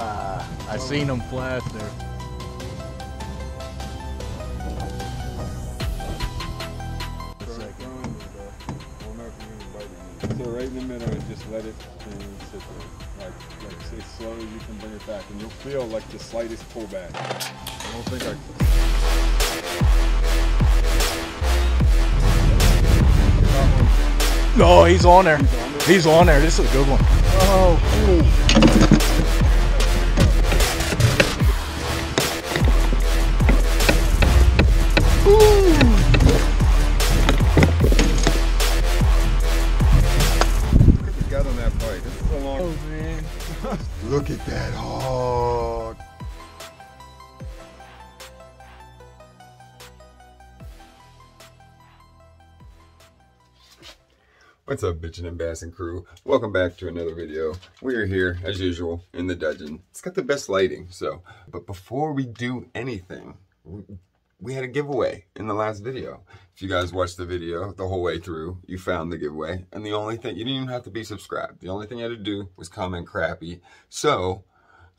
Ah, I seen them flash there. So right in the middle and just let it and sit there. Like, like say slowly you can bring it back and you'll feel like the slightest pullback. I don't think I No, he's on there. He's on there. This is a good one. Oh. Look that hog. What's up, bitchin' and bassin' crew? Welcome back to another video. We are here, as usual, in the dungeon. It's got the best lighting, so. But before we do anything, we, had a giveaway in the last video. If you guys watched the video the whole way through, you found the giveaway. And the only thing, you didn't even have to be subscribed. The only thing you had to do was comment crappy. So,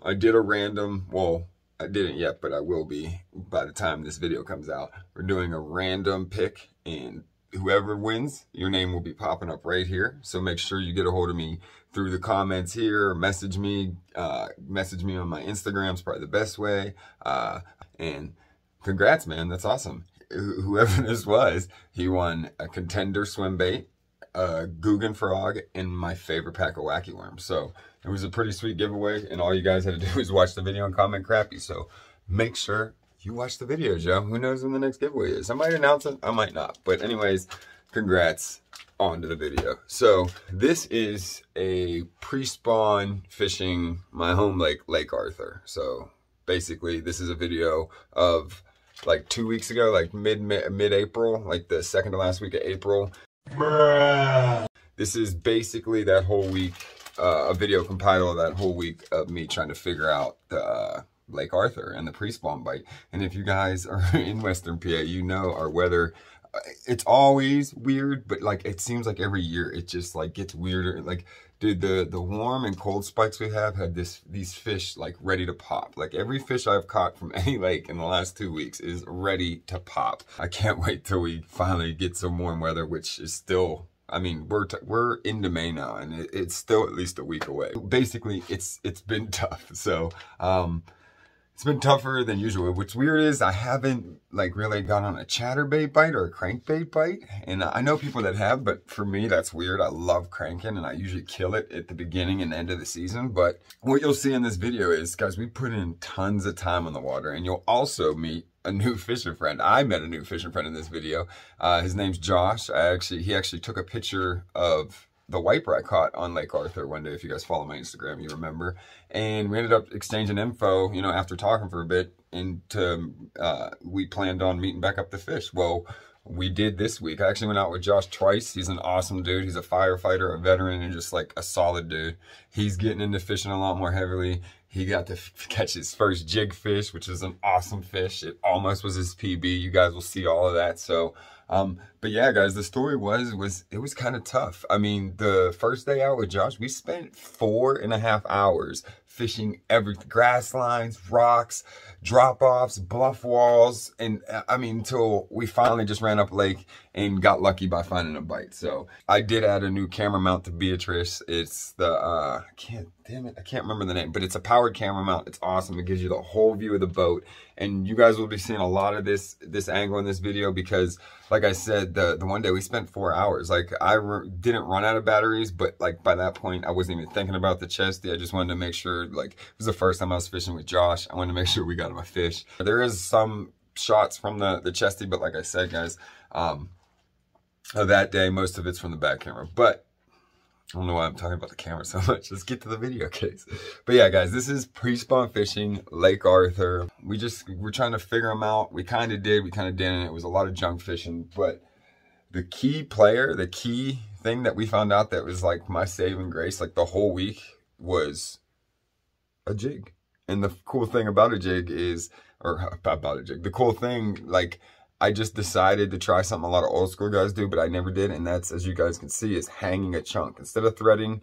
I did a random, well, I didn't yet, but I will be by the time this video comes out. We're doing a random pick and whoever wins, your name will be popping up right here. So make sure you get a hold of me through the comments here, message me, uh, message me on my Instagram is probably the best way. Uh, and congrats, man. That's awesome. Wh- Whoever this was, he won a contender swim bait, a Googan frog, and my favorite pack of wacky worms. So it was a pretty sweet giveaway, and all you guys had to do was watch the video and comment crappy. So make sure you watch the video, Joe. Who knows when the next giveaway is? I might announce it, I might not. But anyways, congrats on to the video. So this is a pre-spawn fishing my home lake, Lake Arthur. So basically this is a video of like two weeks ago, like mid mid April, like the second to last week of April. This is basically that whole week, uh, a video compiled of that whole week of me trying to figure out the uh, Lake Arthur and the pre-spawn bite. And if you guys are in Western PA, you know our weather. uh, It's always weird, but like it seems like every year it just like gets weirder. Like, dude, the the warm and cold spikes we have had this these fish like ready to pop. Like every fish I've caught from any lake in the last two weeks is ready to pop. I can't wait till we finally get some warm weather, which is still I mean, we're we're into May now, and it, it's still at least a week away. Basically, it's it's been tough. So, um, it's been tougher than usual. What's weird is I haven't like really gone on a chatterbait bite or a crankbait bite, and I know people that have, but for me that's weird. I love cranking, and I usually kill it at the beginning and end of the season. But what you'll see in this video is, guys, we put in tons of time on the water, and you'll also meet a new fishing friend. I met a new fishing friend in this video. Uh, his name's Josh. I actually he actually took a picture of the wiper I caught on Lake Arthur one day. If you guys follow my Instagram, you remember. And we ended up exchanging info, you know, after talking for a bit. And to, uh, we planned on meeting back up the fish. Well, we did this week. I actually went out with Josh twice. He's an awesome dude. He's a firefighter, a veteran, and just like a solid dude. He's getting into fishing a lot more heavily. He got to catch his first jig fish, which is an awesome fish. It almost was his PB. You guys will see all of that. So, um, but yeah, guys, the story was, was, it was kind of tough. I mean, the first day out with Josh, we spent four and a half hours fishing every grass lines, rocks, drop offs, bluff walls. And I mean, until we finally just ran up lake and got lucky by finding a bite. So I did add a new camera mount to Beatrice. It's the, uh, I can't, damn it, I can't remember the name, but it's a powered camera mount. It's awesome. It gives you the whole view of the boat. And you guys will be seeing a lot of this, this angle in this video because like I said, the, the one day we spent four hours, like I re- didn't run out of batteries, but like by that point, I wasn't even thinking about the chesty. I just wanted to make sure, like, it was the first time I was fishing with Josh. I wanted to make sure we got him a fish. There is some shots from the, the chesty, but like I said, guys, um, that day, most of it's from the back camera, but I don't know why I'm talking about the camera so much. Let's get to the video case. But yeah, guys, this is pre-spawn fishing, Lake Arthur. We just, we're trying to figure them out. We kind of did, we kind of didn't. It was a lot of junk fishing, but the key player, the key thing that we found out that was like my saving grace, like the whole week was a jig. And the cool thing about a jig is, or about a jig, the cool thing, like, I just decided to try something a lot of old school guys do, but I never did. And that's, as you guys can see, is hanging a chunk. Instead of threading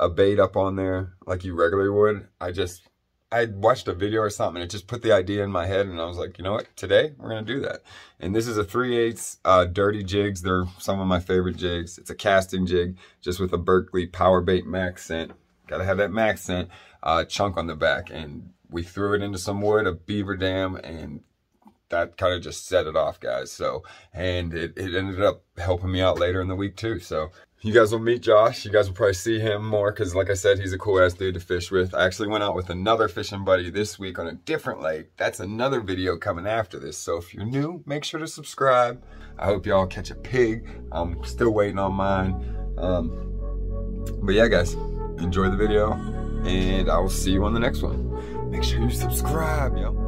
a bait up on there like you regularly would, I just I watched a video or something and it just put the idea in my head and I was like, you know what, today we're gonna do that. And this is a 3 8 uh, dirty jigs. They're some of my favorite jigs. It's a casting jig just with a Berkley power bait max scent. Gotta have that max scent uh, chunk on the back. And we threw it into some wood, a beaver dam, and that kind of just set it off, guys. So, and it, it ended up helping me out later in the week too. So you guys will meet Josh. You guys will probably see him more because, like I said, he's a cool ass dude to fish with. I actually went out with another fishing buddy this week on a different lake. That's another video coming after this. So if you're new, make sure to subscribe. I hope y'all catch a pig. I'm still waiting on mine. Um, but yeah, guys, enjoy the video and I will see you on the next one. Make sure you subscribe, yo.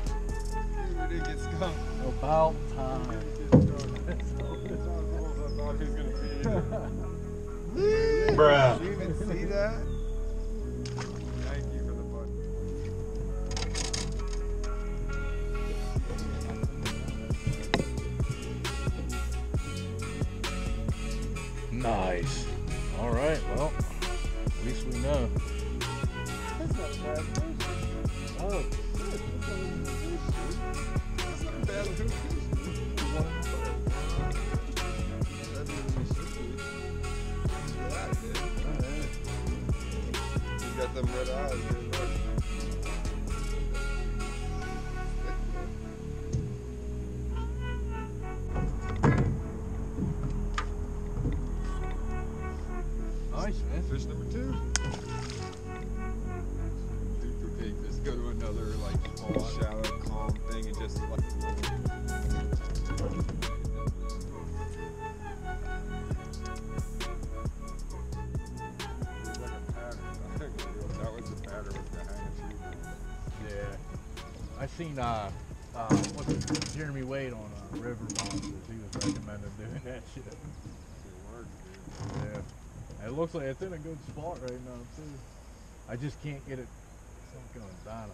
Dude, it gets scum. About time. Bruh. Did you even see that? Nice, man. Fish number two. go to another like shallow, calm thing and just like. Yeah, I seen uh, uh, what's it, Jeremy Wade on uh, River Monsters. He was recommending doing that shit. It looks like it's in a good spot right now too. I just can't get it It's not going down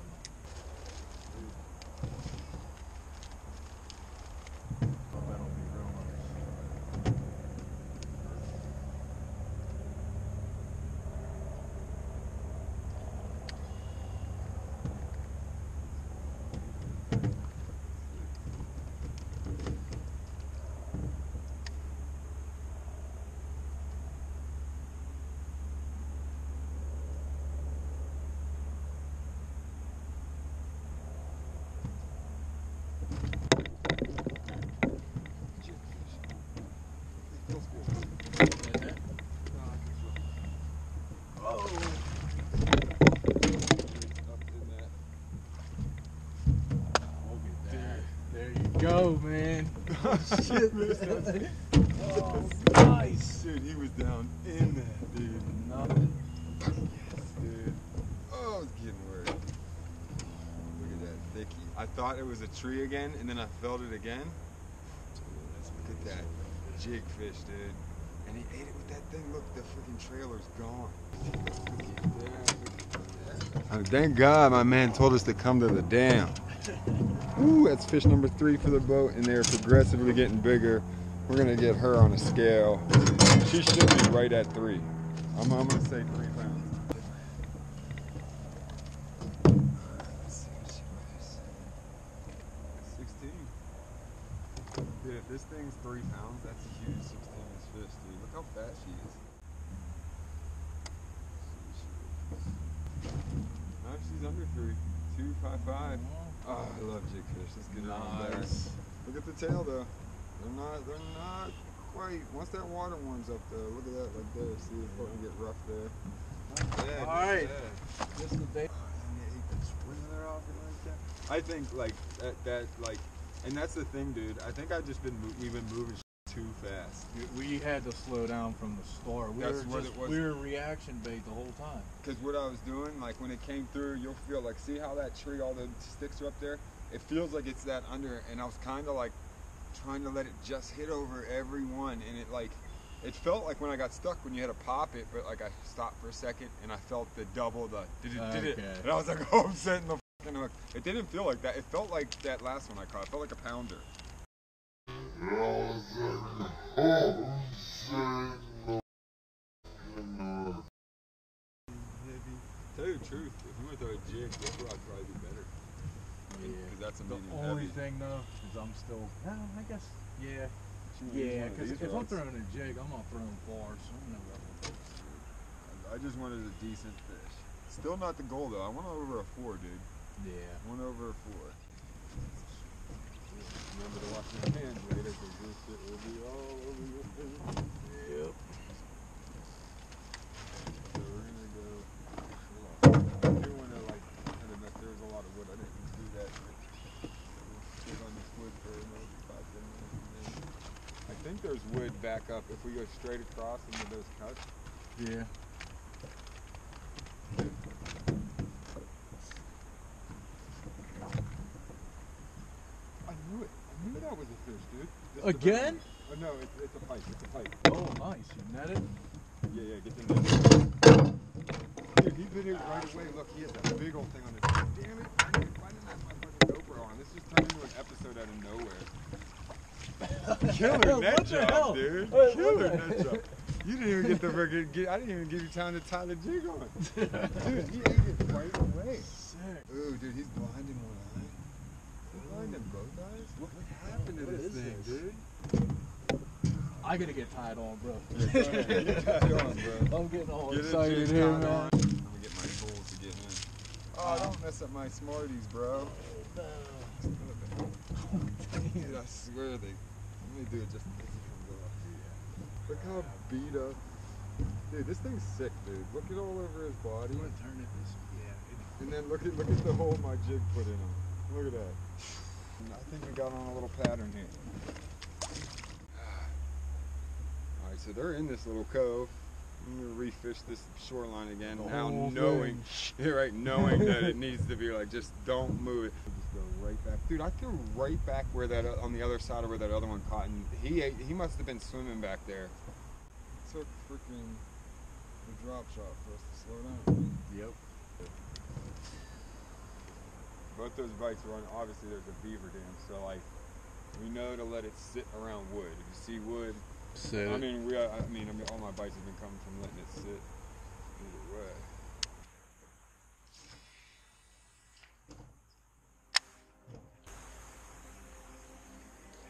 go, man. Oh, shit, man. oh, nice. Dude, he was down in that, dude. No. Yes, dude. Oh, it's getting worse. Look at that thicky. I thought it was a tree again, and then I felt it again. Look at that jig fish, dude. And he ate it with that thing. Look, the freaking trailer's gone. Thank God my man told us to come to the dam. Ooh, that's fish number three for the boat, and they're progressively getting bigger. We're gonna get her on a scale. She should be right at three. I'm, I'm gonna say three pounds. Dude, if this thing's three pounds, that's a huge 16 inch fish, dude. Look how fat she is. No, she's under three. Two, five, five. Oh, I love jigfish. Let's get nice. Look at the tail though. They're not. They're not quite. Once that water warms up though, look at that like there. See, it's starting to get rough there. Bad, All right. This is the oh, day. I think like that. That like, and that's the thing, dude. I think I've just been we've been moving too fast. We had to slow down from the start. We That's were just, it was. we were reaction bait the whole time. Because what I was doing, like when it came through, you'll feel like, see how that tree, all the sticks are up there? It feels like it's that under, and I was kind of like trying to let it just hit over every one, and it like, it felt like when I got stuck when you had to pop it, but like I stopped for a second and I felt the double, the did it, did it, and I was like, oh, I'm setting the fucking hook. It didn't feel like that. It felt like that last one I caught. It felt like a pounder. Tell you the truth, if you went to a jig, this would probably be better. Because that's a The only heavy. thing though is I'm still. No, I guess. Yeah. Should we use Yeah, because these if I'm throwing a jig, I'm not throwing far, so I'm gonna. I just wanted a decent fish. Still not the goal though. I want over a four, dude. Yeah. I want over a four. Remember to wash your hands later because this shit will be all over your face. Yep. So we're gonna go. Like. There was a lot of wood. I didn't do that. Sit on this wood for another five ten minutes. I think there's wood back up if we go straight across into those cuts. Yeah. I knew it. I knew that was a fish, dude. This is the big Again? Oh, no, it's, it's a pike. It's a pike. Oh, nice. You net it. Yeah, yeah, get the net. Dude, he bit it right away. Look, he has that big old thing on his head. Damn it. I need to find that my fucking GoPro on. This just turned into an episode out of nowhere. Killer net job, hell? dude. Wait, Killer net job. You didn't even get the friggin' get. I didn't even give you time to tie the jig on. Dude, he ate it right away. Sick. Ooh, dude, he's blind in one eye. He's blind in both eyes. What, what happened to What this is thing, this? dude? I gotta get tied on, bro. Yeah, go ahead. Get tied on, bro. I'm getting all Get excited here, man. on. I'm gonna get my tools to get in. Oh, uh, don't mess up my Smarties, bro. Oh, dude, I swear they. Let me do it just in case it comes off. Look how beat up. Dude, this thing's sick, dude. Look at all over his body. I'm gonna turn it this. Yeah. And then look at look at the hole my jig put in him. Look at that. I think we got on a little pattern here. Alright, so they're in this little cove. I'm gonna refish this shoreline again. The now oh, knowing yeah, right, knowing that it needs to be like just don't move it. Just go right back. Dude, I threw right back where that on the other side of where that other one caught and he ate, he must have been swimming back there. Took freaking the drop shot for us to slow down. Yep. Both those bites are on, obviously there's a beaver dam, so like, we know to let it sit around wood. If you see wood, Sit. I mean, we, I mean, I mean, all my bites have been coming from letting it sit either way.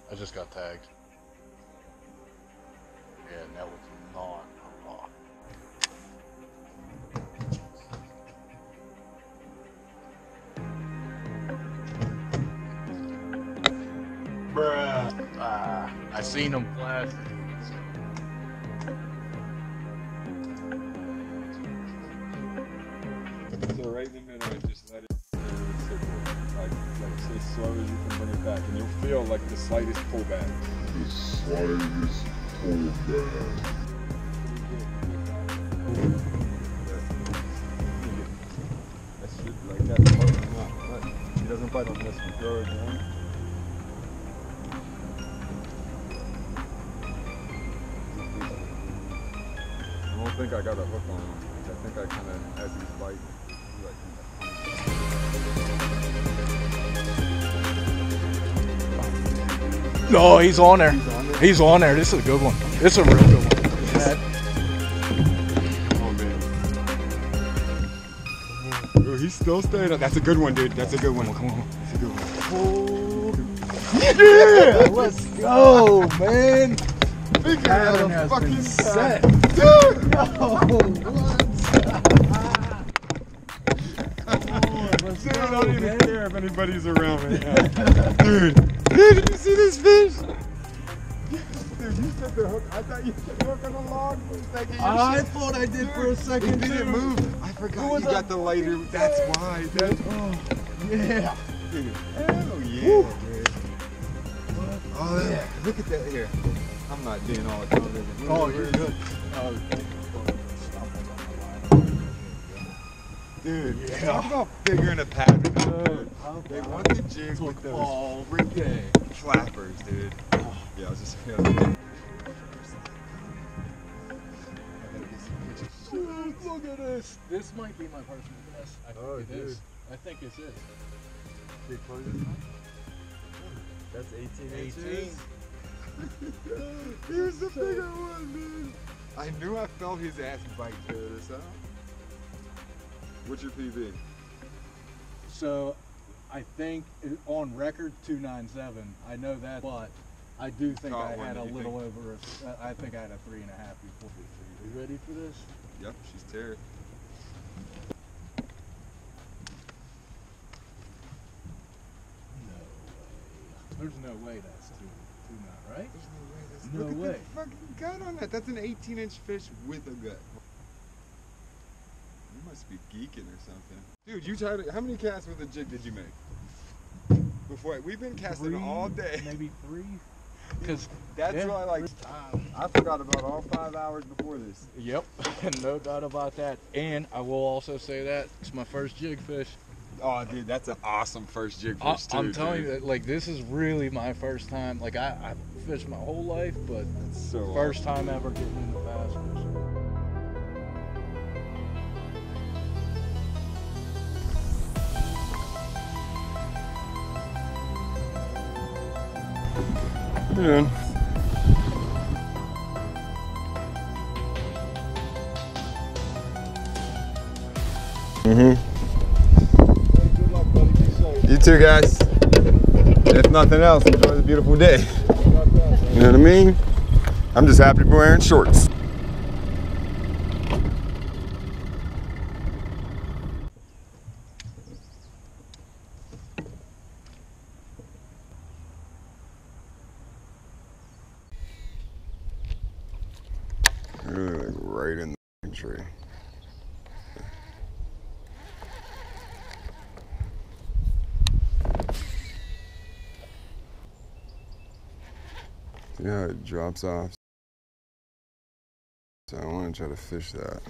I just got tagged. Yeah, and that was not a rock. Bruh. Ah, I seen him flash. Slightest pullback. the slightest pullback. That shit, like that's part of not. But he doesn't bite on this one. Throw it. I don't think I got a hook on him. I think I kind of, as he's biting, he like No, he's on there. He's on there. He's on there. This is a good one. This is a real good one. Oh man. Oh, he's still staying up. That's a good one, dude. That's a good one. Come on. That's a good one. Yeah, let's go, man. Big Pattern has fucking been set. set. Dude! let's Dude, I don't even care if anybody's around right now. Dude, dude, did you see this fish? Dude, you set the hook. I thought you set the hook on the log for a second. I shit- thought I did for a second It didn't move. I forgot you got the lighter. That's why. That's Oh, yeah. Dude, hell yeah, dude. Oh, yeah. Look at that here. I'm not doing all the television. Oh, you're good. Oh, Dude, Yeah. talk about figuring a pattern. Dude, They want the jig with those all freaking flappers, dude. Yeah, I was just. Dude, look at this. This might be my personal best. I think Oh, it is. dude. I think it's it. That's 18 18. Here's the bigger one, dude. I knew I felt his ass bite to this, huh? What's your PB? So, I think on record 297. I know that, but I do think Caught I one, had a little think? over. A, s- uh, I think I had a three and a half before. Are you ready for this? Yep, she's tearing. No way. There's no way that's two, two nine, right? There's no way. That's, No look at the fucking gut on that. That's an 18 inch fish with a gut. Must be geeking or something. Dude, you tried it. How many casts with a jig did you make? Before we've been casting Three, all day. Maybe three. Because That's yeah, why like. I forgot about all five hours before this. Yep, no doubt about that. And I will also say that it's my first jig fish. Oh, dude, that's an awesome first jig I, fish too. I'm telling dude. you, that, like this is really my first time. Like I, I've fished my whole life, but so first time ever getting into bass fishing. Mm-hmm. Good luck, buddy. Be safe. You too, guys. If nothing else, enjoy the beautiful day. You know what I mean? I'm just happy to be wearing shorts. Really, like right in the tree. Yeah, it drops off. So I want to try to fish that.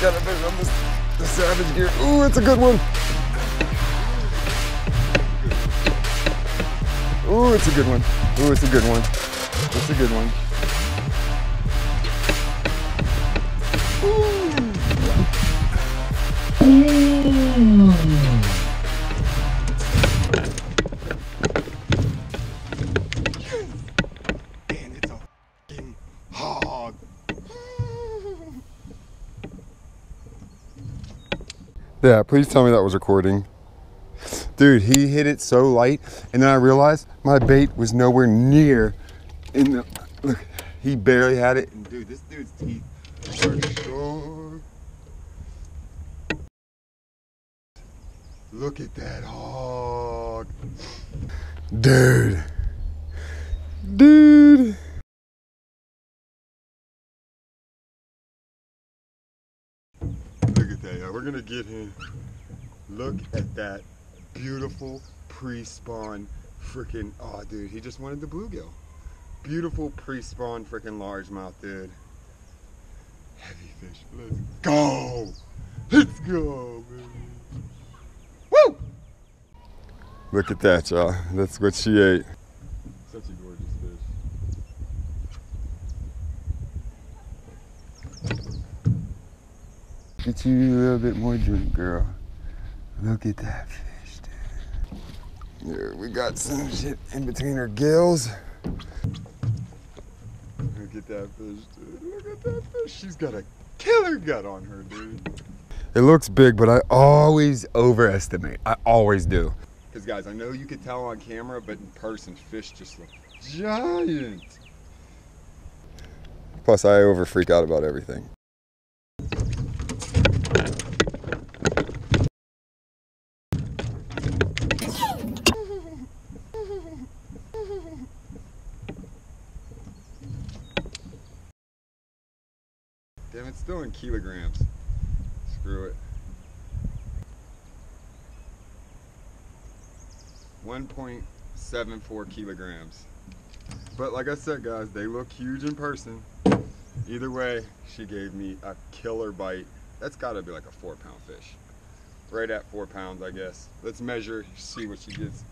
Gotta fish on this, the savage gear. Ooh, it's a good one. Ooh, it's a good one. Ooh, it's a good one. It's a good one. Yeah, please tell me that was recording. Dude, he hit it so light, and then I realized my bait was nowhere near in the. Look, he barely had it. And dude, this dude's teeth are so. Look at that hog. Dude. Dude. We're gonna get him. Look at that beautiful pre-spawn freaking. Oh, dude, he just wanted the bluegill. Beautiful pre-spawn freaking largemouth, dude. Heavy fish. Let's go. Let's go, baby. Woo! Look at that, y'all. That's what she ate. Such a gorgeous fish. Get you a little bit more drink, girl. Look at that fish, dude. Here, we got some shit in between her gills. Look at that fish, dude. Look at that fish. She's got a killer gut on her, dude. It looks big, but I always overestimate. I always do. Because, guys, I know you could tell on camera, but in person, fish just look giant. Plus, I over freak out about everything. Damn, it's still in kilograms. Screw it. 1.74 kilograms. But like I said, guys, they look huge in person. Either way, she gave me a killer bite. That's gotta be like a four pound fish. Right at four pounds, I guess. Let's measure, see what she gets.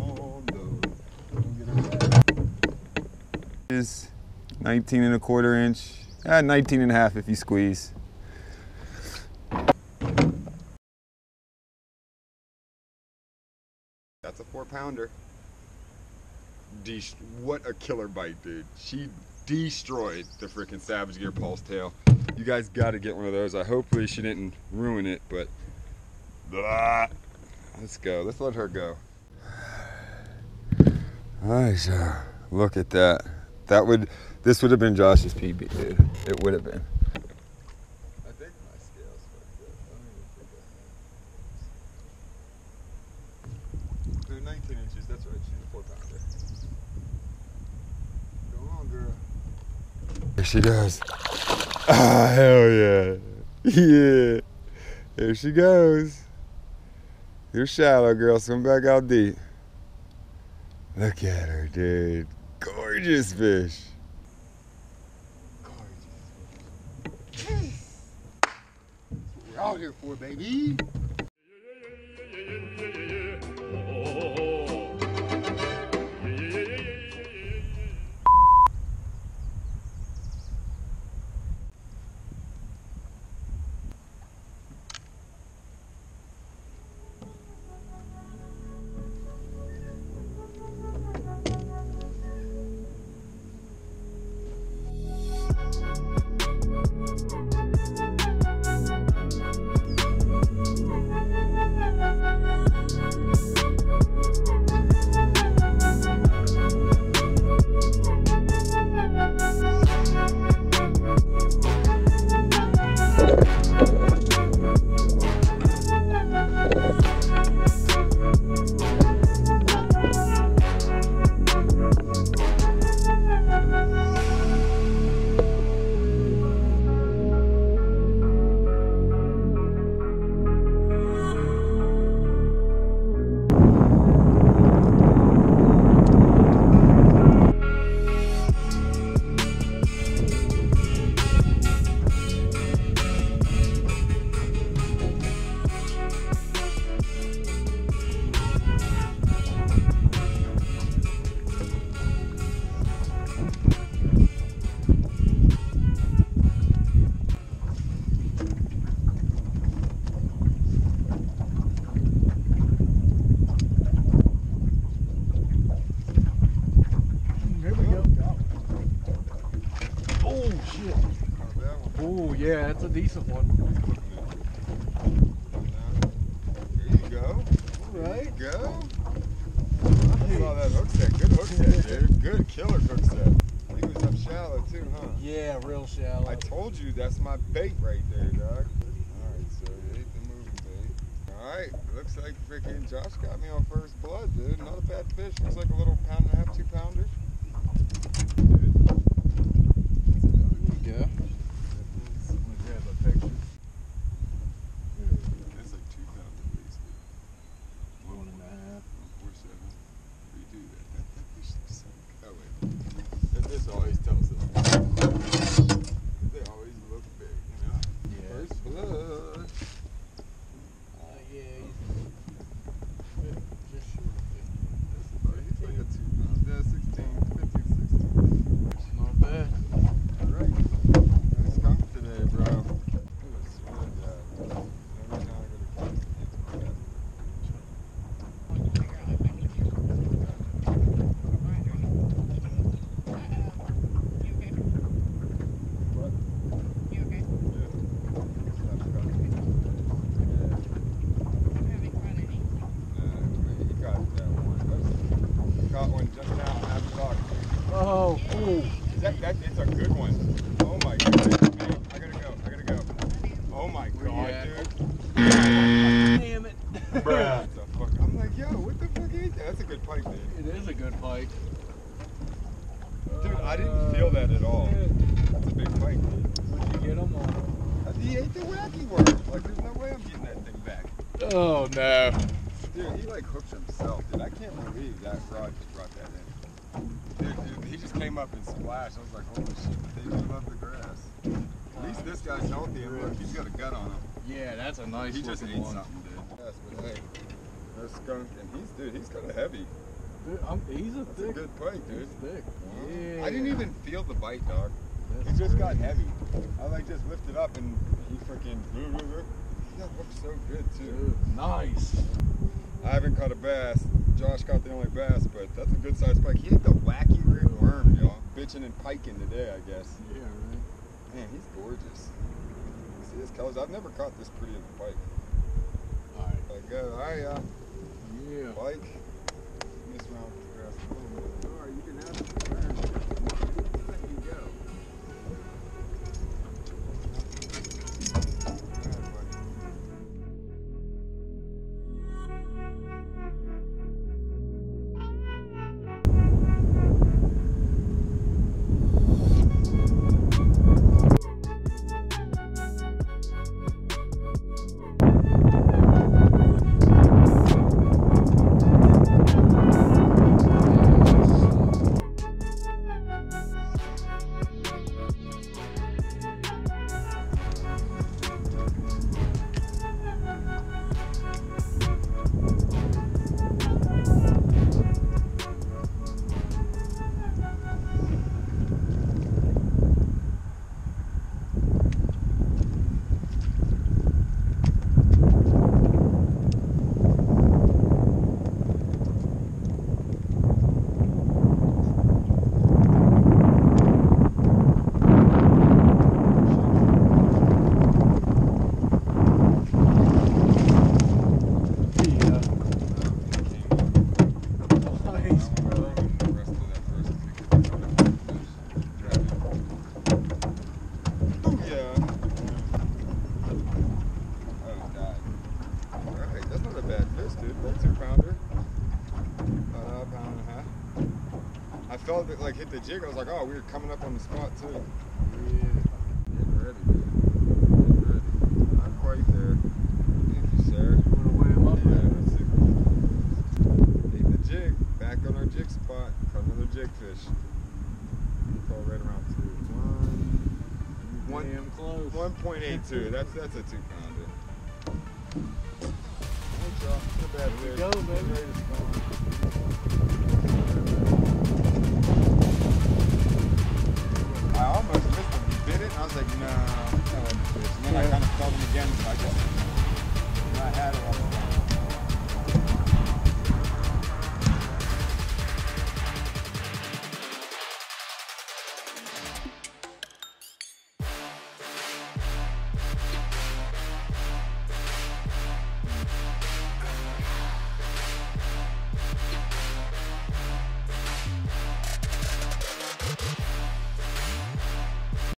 Oh no. Is 19 and a quarter inch. Ah, 19 and a half if you squeeze. That's a four pounder. De- what a killer bite, dude. She destroyed the freaking Savage Gear Pulse Tail. You guys got to get one of those. I hopefully she didn't ruin it, but blah. let's go. Let's let her go. So look at that. That would, this would have been Josh's PB, dude. It would have been. I think my scales fucked up. I don't even think I have. They're 19 inches. That's right. She's a four pounder. Go on, girl. There she goes. Ah, hell yeah. Yeah. There she goes. You're shallow, girl. Swim back out deep. Look at her, dude. Gorgeous fish. Gorgeous. That's what we're out here for, baby. Yeah, that's a decent one. There you go. Right. There you go. I saw that hook set. Good hook set, dude. Good killer hook set. He was up shallow too, huh? Yeah, real shallow. I told you that's my bait right there, dog. Alright, so you ate the moving bait. Alright, looks like freaking Josh got me on first blood, dude. Not a bad fish. Looks like a little pound and a half, two pounder. There we go. I'm gonna grab a picture. That's like two pounds at least, dude. One and a half. Four seven. Redo that. That, that fish looks so good. Oh wait. That, this always tells us. They always look big, you know. Yeah. First blood. Uh, yeah. he's- Just short of caught one just now. I haven't talked. Oh, ooh. That, that, it's a good one. Oh my god. Man, I gotta go. I gotta go. Oh my Where you god, at? dude. Damn it. Bruh. What the fuck? I'm like, yo, what the fuck is that? That's a good pike, dude. It is a good pike. Dude, I didn't feel that at all. That's a big pike, dude. Would you get him on? He ate the wacky worm. Like, there's no way I'm getting that thing back. Oh, no. Dude, he like hooks himself, dude. I can't believe that rod just brought that in. Dude, dude, he just came up and splashed. I was like, holy shit, they do love the grass. At least this guy's healthy and look, he's got a gut on him. Yeah, that's a nice he just ate one. something, dude. Yes, but hey, no skunk, and he's, dude, he's kind of heavy. Dude, I'm, he's a That's a good pike, dude. He's thick. Yeah. I didn't even feel the bite, dog. That's He just got heavy. I like just lifted up and he freaking, he got hooked so good too. Dude, nice. I haven't caught a bass. Josh caught the only bass, but that's a good sized pike. He ate the wacky red worm, y'all. Bitching and piking today, I guess. Yeah, right. Man, he's gorgeous. See his colors? I've never caught this pretty of a pike. All right. Like, uh, I, uh, Yeah. pike. Jig. I was like, oh, we were coming up on the spot too. Yeah. Getting ready. Getting ready. Not quite there. Thank you, sir. You want to weigh him up? Yeah, see. Ate the jig. Back on our jig spot. Caught another jig fish. Call right around two. One, Damn close. one point eight two. That's that's a two pounder. Hey, y'all. Not bad There we go, baby. Ready to spawn. I was like, no, I don't this. And then I kind of felt him again, so I just, I had it.